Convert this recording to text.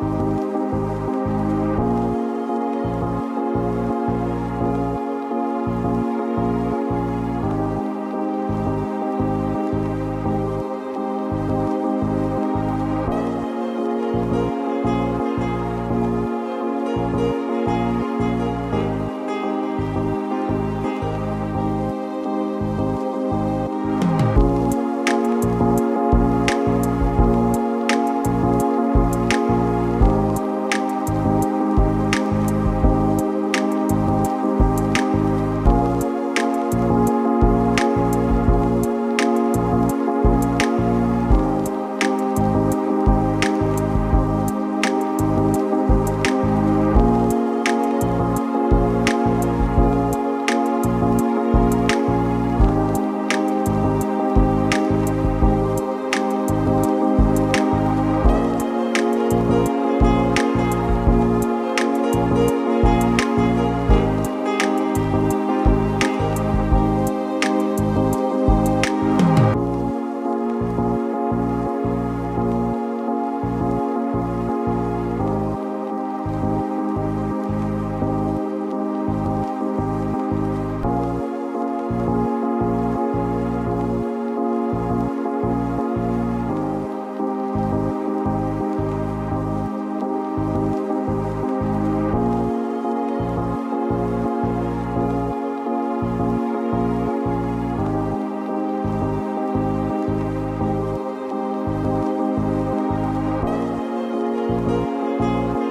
Bye. Oh,